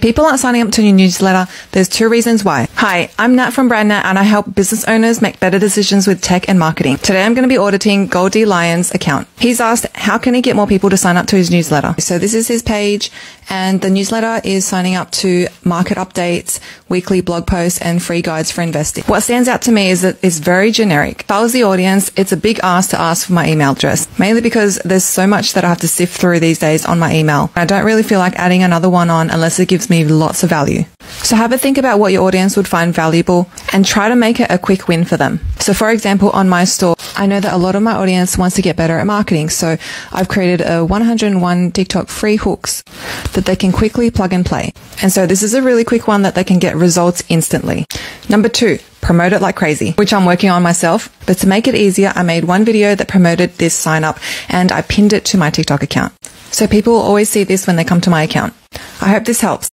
People aren't signing up to your newsletter. There's two reasons why. Hi, I'm Nat from BrandNat and I help business owners make better decisions with tech and marketing. Today I'm going to be auditing Goldie Lyon's account. He's asked how can he get more people to sign up to his newsletter. So this is his page and the newsletter is signing up to market updates, weekly blog posts and free guides for investing. What stands out to me is that it's very generic. If I was the audience, it's a big ask to ask for my email address, mainly because there's so much that I have to sift through these days on my email. I don't really feel like adding another one on unless it gives me lots of value. So have a think about what your audience would find valuable and try to make it a quick win for them. So for example, on my store, I know that a lot of my audience wants to get better at marketing. So I've created a 101 TikTok free hooks that they can quickly plug and play. And so this is a really quick one that they can get results instantly. Number two, promote it like crazy, which I'm working on myself. But to make it easier, I made one video that promoted this sign up and I pinned it to my TikTok account. So people will always see this when they come to my account. I hope this helps.